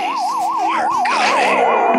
zombies are coming.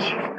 much.